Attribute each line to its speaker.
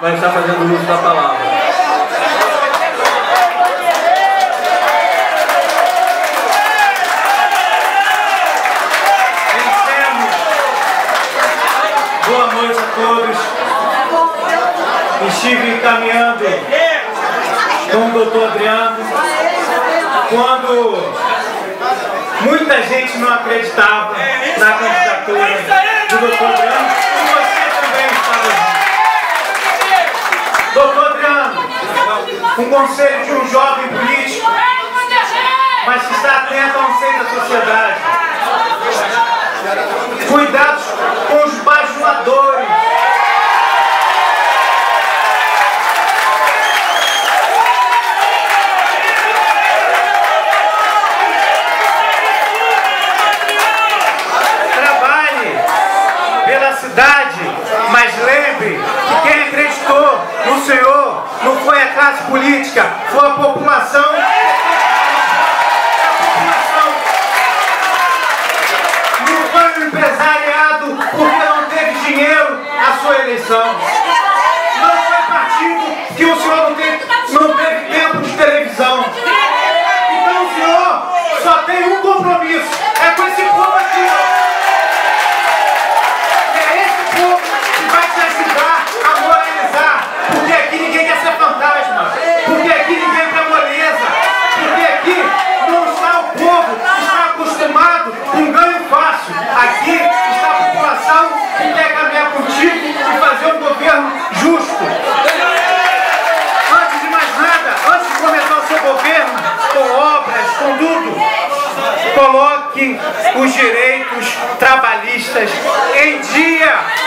Speaker 1: vai estar fazendo uso da palavra. Boa noite a todos. Estive caminhando com o doutor Adriano quando muita gente não acreditava na candidatura do doutor Adriano um conselho de um jovem político, mas que está atento ao anseio da sociedade. Cuidados com os bajuladores. Trabalhe pela cidade, mas lembre que quem acreditou no Senhor não foi a classe política, foi a população. A população não foi o empresariado porque não teve dinheiro na sua eleição. Não foi partido que o senhor não teve, não teve coloque os direitos trabalhistas em dia.